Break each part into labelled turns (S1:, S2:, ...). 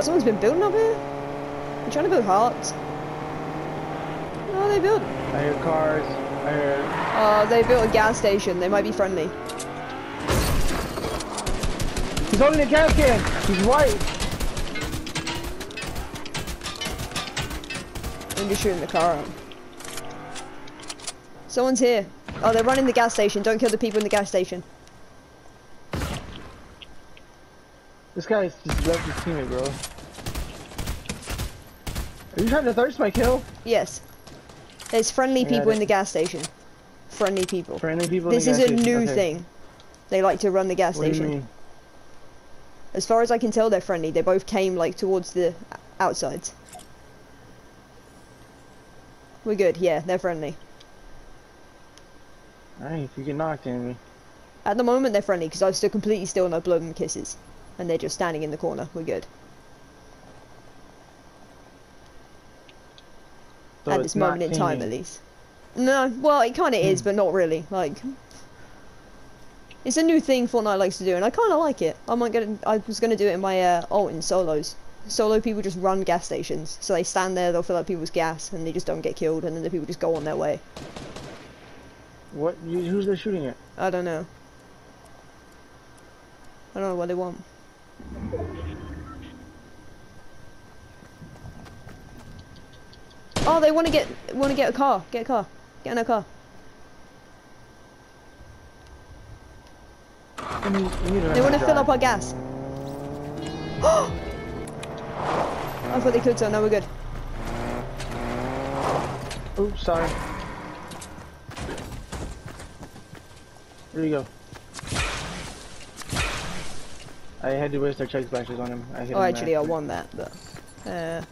S1: Oh, someone's been building up here? You trying to build hearts? No, they built.
S2: I hear cars. I hear.
S1: Oh, they built a gas station. They might be friendly.
S2: He's holding a gas can. He's white.
S1: I'm just shooting the car up. Someone's here. Oh, they're running the gas station. Don't kill the people in the gas station.
S2: This guy's just left his teammate, bro. Are you trying to thirst my kill?
S1: Yes. There's friendly people in the gas station. Friendly people.
S2: Friendly people. in
S1: This is a
S2: station.
S1: new
S2: Okay.
S1: thing. They like to run the gas
S2: What
S1: station. As far as I can tell, they're friendly. They both came like towards the outsides. We're good. Yeah, they're friendly.
S2: Alright, if you get knocked, enemy.
S1: At the moment, they're friendly because I'm still completely still and I blow them kisses, and they're just standing in the corner. We're good.
S2: So
S1: at this moment in time, at least. No, well, it kind of is, but not really. Like, it's a new thing Fortnite likes to do, and I kind of like it. I might get. I was gonna do it in my uh, alt in solos. Solo people just run gas stations, so they stand there, they'll fill up people's gas, and they just don't get killed, and then the people just go on their way.
S2: What? Who's they shooting at?
S1: I don't know. I don't know what they want. Oh, they want to get want to get a car. Get a car. Get in a car.
S2: We need, we need
S1: They want to fill up our gas. Oh! I thought they could, so now we're good.
S2: Oops, sorry. There you go? I had to waste our chug splashes on him. I hit
S1: Oh,
S2: him
S1: actually, I won that, but. Uh...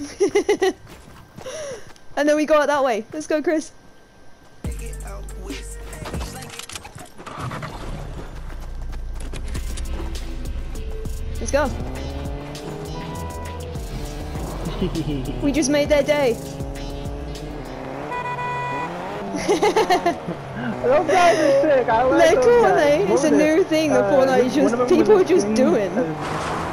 S1: and then we go out that way. Let's go, Chris. Let's go. We just made their day.
S2: Those guys are sick. I like
S1: They're cool,
S2: guys.
S1: aren't they? It's a new thing that
S2: Uh,
S1: Fortnite is just
S2: of them was
S1: people
S2: a
S1: are just doing.
S2: uh,